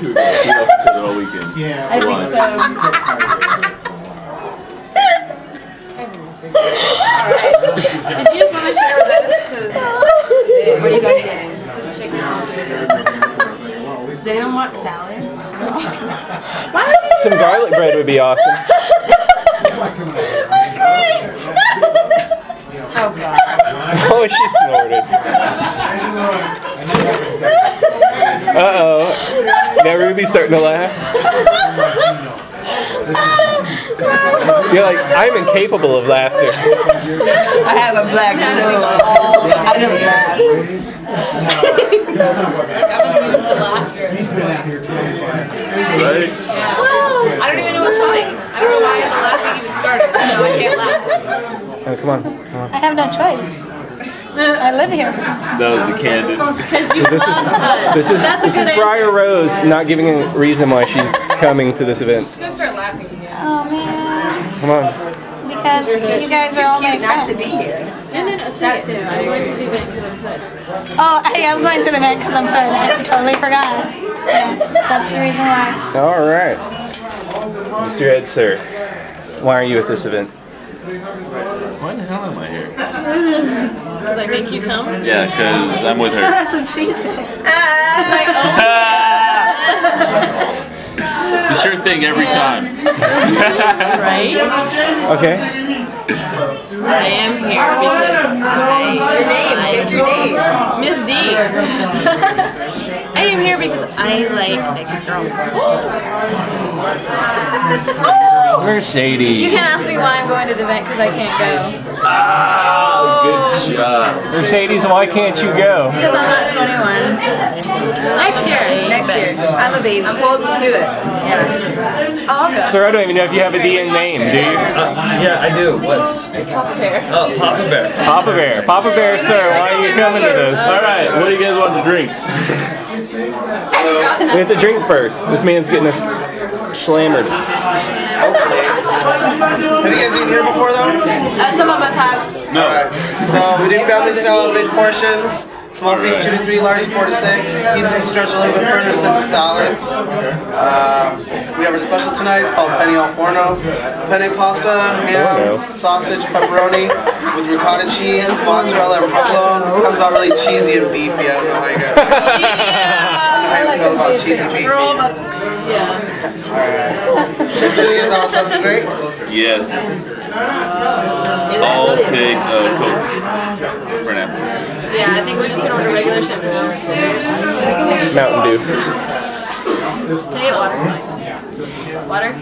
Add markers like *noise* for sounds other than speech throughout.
You were up to the whole weekend. Yeah. I think so. *laughs* Did you just want to share with us? 'Cause- *laughs* what are you guys getting? Chicken. Does anyone want salad? Some garlic bread would be awesome. *laughs* Oh God. Oh, she snorted. Uh-oh. Now Ruby's starting to laugh. You're like, I'm incapable of laughter. I have a black nose. I don't laugh. He's been out here 25 years. Right? I don't even know what's funny. I don't know why the laughing even started, so I can't laugh. Oh, come on. Come on. I have no choice. I live here. That was the candid. This is this is this is Briar Rose not giving a reason why she's coming to this event. I'm gonna start laughing again. Oh man. Come on. Because you guys are all my Not to be here. And then that too. I went to the event because I'm hood. Oh, hey, I am going to the event because I'm hood. I totally forgot. Yeah, that's the reason why. All right. Mr. Ed, sir, why are you at this event? Why the hell am I here? Does I make you come? Yeah, because I'm with her. *laughs* That's what she said. It's a sure thing every time. Right? Okay. I am here because I. Your name. Say your name. Miss D. I am here because I like naked girls. *laughs* Mercedes. You can't ask me why I'm going to the event because I can't go. Oh, good shot. Mercedes, why can't you go? Because I'm not 21. Next year. Next year. I'm a baby. I'm holding to it. Yeah. I'll go. Sir, I don't even know if you have a DN name, do you? Uh, yeah, I do. What? Papa Bear. Oh, Papa Bear. Papa Bear. Papa Bear, sir, why are you coming to this? All right, what do you guys want to drink? We have to drink first. This man's getting us slammered. Have you guys eaten here before though? Uh, some of us have. No. Right. So we do family style big portions. Small feast two to three, large four to six. Pizzas stretch a little bit further, send to salads. Um, we have a special tonight. It's called penne al Forno. It's penne pasta, ham, sausage, pepperoni with ricotta cheese, mozzarella, and provolone. Comes out really cheesy and beefy. I don't know how you guys. feel i like feel about cheesy beefy? Yeah. Make sure you guys all something to drink. Yes. I'll take a Coke for now. Yeah, I think we're just gonna order regular shit now. Mountain Dew. Can I get water? Water?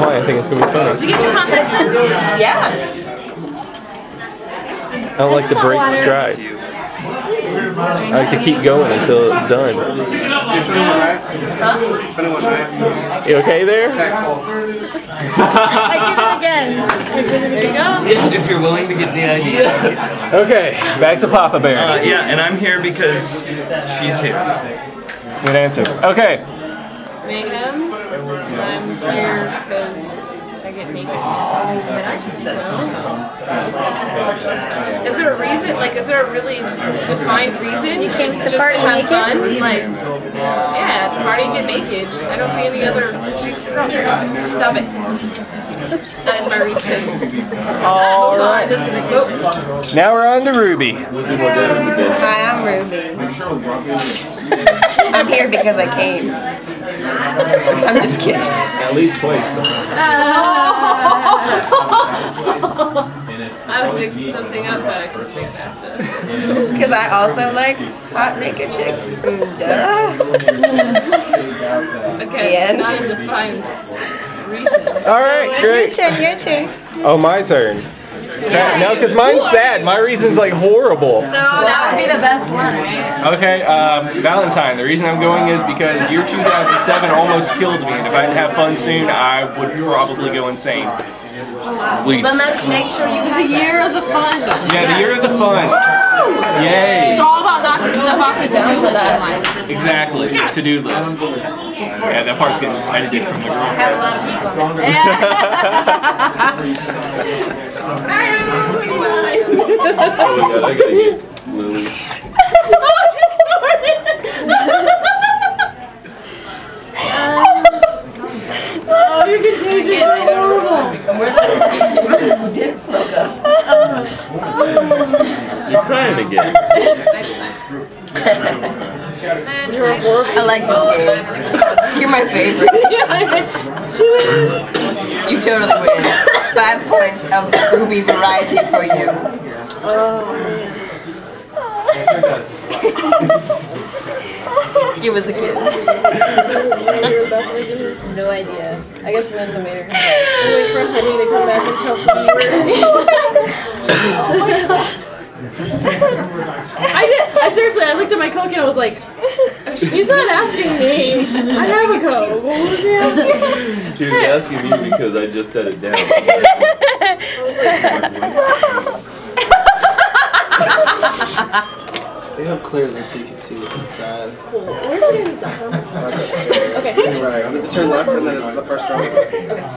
Why? I think it's gonna be Did you get your contact *laughs* Yeah. I don't like to break stride. I like to keep going until it's done. You're 21, right? 21, right? You okay there? Okay, *laughs* cool. I did it again. I did it again. If you're willing to get the idea. Okay, back to Papa Uh, Bear. yeah, and I'm here because she's here. Good answer. Okay. Mayhem. I'm here because I get naked. Is there a reason? Like, is there a really defined reason? You came to just party to have naked? fun? Like, yeah, to party and get naked. I don't see any other. Stop it. That is my reason. All Hold on, right. just Now we're on to Ruby. Hi, I'm Ruby. I'm here because I came. *laughs* I'm just kidding. At least twice. I was thinking something up, but I couldn't think fast enough. *laughs* Because I also like hot naked chicks. Mm, Duh. *laughs* Okay, The end. not a defined reason. All right, Your great. turn, your turn. Oh, my turn. No, because mine's sad. My reason's like horrible. So that would be the best one, right? Okay, um, Valentine. The reason I'm going is because year 2007 almost killed me, and if I didn't have fun soon, I would probably go insane. Sweet. But let's make sure you have the year of the fun. Yeah, the year of the fun. Woo! Yay! It's all about knocking stuff off the to-do list in life. Exactly. To-do list. Yeah, that part's getting edited from the girl. Have a lot of people. *laughs* *laughs* All right, Oh, I gotta get Lily. Oh, you're contagious. You're crying again. I like game. You're my favorite. *laughs* You totally win. Five points of the ruby variety for you. Give us a kiss. No idea. I guess when the waiter comes back. I'm waiting for Honey to come back and tell me I did. I seriously, I looked at my Coke and I was like, he's not asking me. I have a Coke. What was he asking? She was asking me because I just set it down. *laughs* They have clearly so you can see what's inside. Cool. Where's the *laughs* Okay. Right. Turn left and then it's the first row.